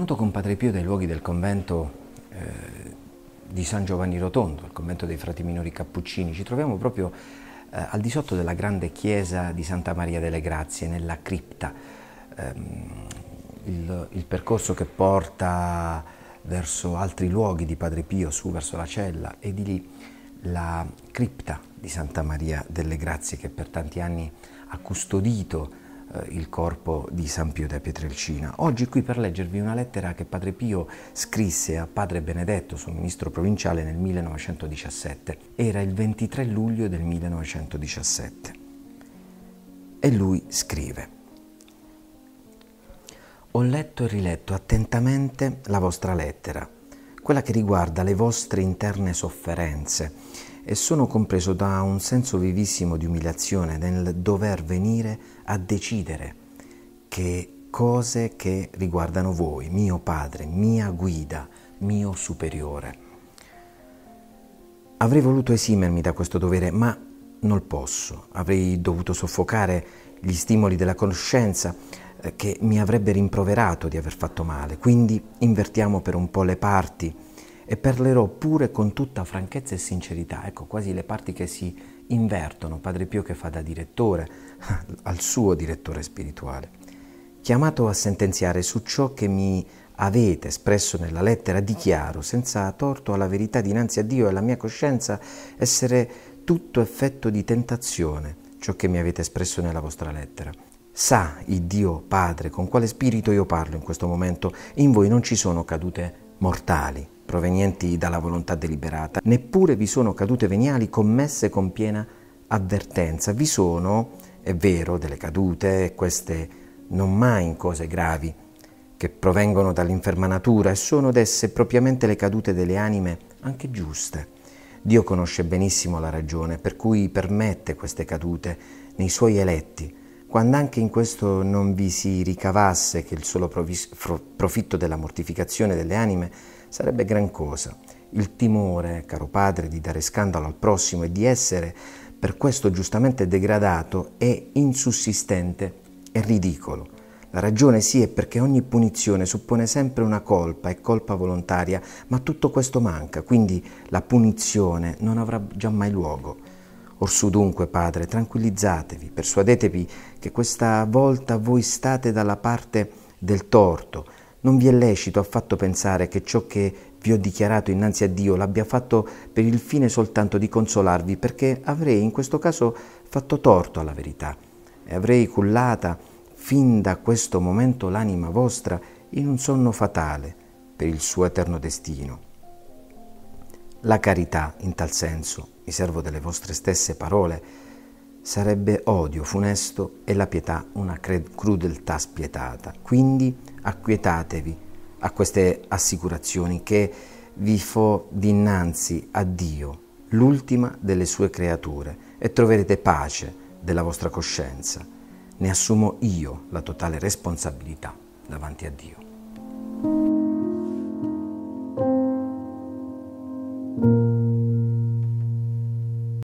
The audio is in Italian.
Venuto con Padre Pio dai luoghi del convento eh, di San Giovanni Rotondo, il convento dei frati minori cappuccini, ci troviamo proprio eh, al di sotto della grande chiesa di Santa Maria delle Grazie, nella cripta, ehm, il, il, percorso che porta verso altri luoghi di Padre Pio, su verso la cella, e di lì la cripta di Santa Maria delle Grazie che per tanti anni ha custodito eh, il corpo di San Pio da Pietrelcina. Oggi qui per leggervi una lettera che Padre Pio scrisse a Padre Benedetto, suo ministro provinciale, nel 1917. Era il 23 luglio del 1917. E lui scrive. Ho letto e riletto attentamente la vostra lettera, quella che riguarda le vostre interne sofferenze e sono compreso da un senso vivissimo di umiliazione nel dover venire a decidere che cose che riguardano voi, mio padre, mia guida, mio superiore. Avrei voluto esimermi da questo dovere, ma non posso. Avrei dovuto soffocare gli stimoli della conoscenza eh, che mi avrebbe rimproverato di aver fatto male. Quindi invertiamo per un po' le parti e parlerò pure con tutta franchezza e sincerità, ecco quasi le parti che si invertono, Padre Pio che fa da direttore al suo direttore spirituale, chiamato a sentenziare su ciò che mi avete espresso nella lettera, dichiaro senza torto alla verità dinanzi a Dio e alla mia coscienza essere tutto effetto di tentazione, ciò che mi avete espresso nella vostra lettera. Sa il Dio Padre con quale spirito io parlo in questo momento, in voi non ci sono cadute mortali provenienti dalla volontà deliberata, neppure vi sono cadute veniali commesse con piena avvertenza. Vi sono, è vero, delle cadute, queste non mai in cose gravi, che provengono dall'inferma natura e sono desse propriamente le cadute delle anime anche giuste. Dio conosce benissimo la ragione per cui permette queste cadute nei suoi eletti, quando anche in questo non vi si ricavasse che il solo profitto della mortificazione delle anime sarebbe gran cosa. Il timore, caro padre, di dare scandalo al prossimo e di essere per questo giustamente degradato è insussistente e ridicolo. La ragione sì è perché ogni punizione suppone sempre una colpa e colpa volontaria, ma tutto questo manca, quindi la punizione non avrà mai luogo. Orsù dunque, padre, tranquillizzatevi, persuadetevi che questa volta voi state dalla parte del torto, non vi è lecito affatto pensare che ciò che vi ho dichiarato innanzi a Dio l'abbia fatto per il fine soltanto di consolarvi, perché avrei in questo caso fatto torto alla verità e avrei cullata fin da questo momento l'anima vostra in un sonno fatale per il suo eterno destino. La carità, in tal senso, mi servo delle vostre stesse parole, sarebbe odio funesto e la pietà una crudeltà spietata. Quindi acquietatevi a queste assicurazioni che vi fo dinanzi a Dio, l'ultima delle sue creature, e troverete pace della vostra coscienza. Ne assumo io la totale responsabilità davanti a Dio.